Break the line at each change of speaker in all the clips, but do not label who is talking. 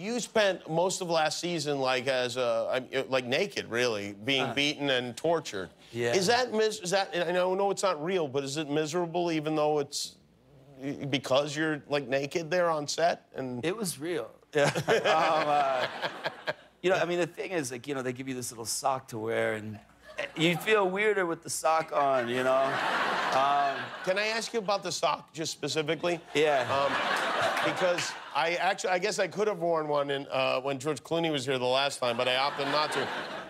You spent most of last season like as a like naked, really, being
Uh.
beaten and tortured.
Yeah.
Is that mis- is that? I know, know it's not real, but is it miserable even though it's because you're like naked there on set and?
It was real. Yeah. um, uh, you know, I mean, the thing is, like, you know, they give you this little sock to wear, and you feel weirder with the sock on, you know? Um,
Can I ask you about the sock just specifically?
Yeah.
Um, because I actually, I guess I could have worn one in, uh, when George Clooney was here the last time, but I opted not to.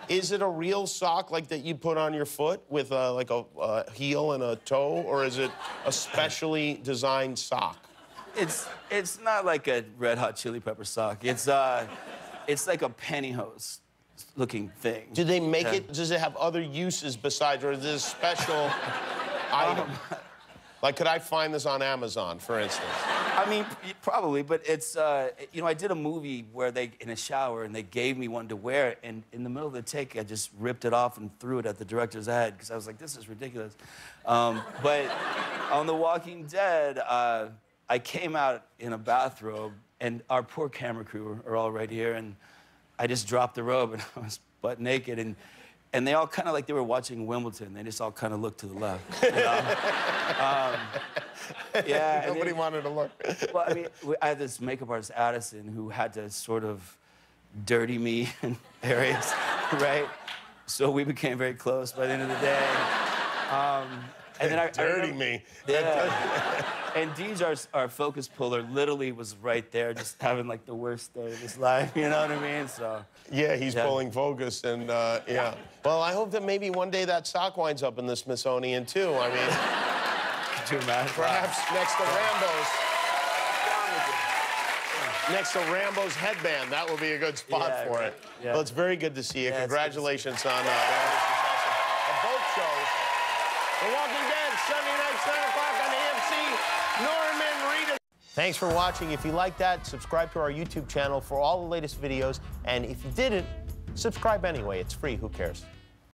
Is it a real sock like that you put on your foot with uh, like a uh, heel and a toe, or is it a specially designed sock?
it's it's not like a red hot chili pepper sock. It's uh, it's like a pantyhose looking thing.
Do they make
Yeah.
it? Does it have other uses besides, or is this a special item? Like, could I find this on Amazon, for instance?
I mean, probably, but it's, uh, you know, I did a movie where they, in a shower, and they gave me one to wear, and in the middle of the take, I just ripped it off and threw it at the director's head, because I was like, this is ridiculous. Um, but on The Walking Dead, uh, I came out in a bathrobe, and our poor camera crew are all right here, and I just dropped the robe, and I was butt naked, and and they all kind of like they were watching Wimbledon. They just all kind of looked to the left. you know? um, yeah.
Nobody
then-
wanted to look.
well, I mean, I had this makeup artist, Addison, who had to sort of dirty me in areas, right? So we became very close by the end of the day. Um, and then I, I
Dirty
remember-
me.
Yeah. and Deej, our, our focus puller, literally was right there, just having like the worst day of his life. You know what I mean? So.
Yeah, he's
Yeah.
pulling focus, and uh, yeah. Well, I hope that maybe one day that sock winds up in the Smithsonian too. I mean,
Could you imagine?
perhaps next to Rambo's. Next to Rambo's headband, that would be a good spot
Yeah,
for
right.
it.
Yeah.
Well, it's very good to see you.
Yeah, it's see
Congratulations on uh. The Walking Dead, Sunday nights, 9 o'clock on AMC. Norman Reedus. Thanks for watching. If you like that, subscribe to our YouTube channel for all the latest videos. And if you didn't, subscribe anyway. It's free. Who cares?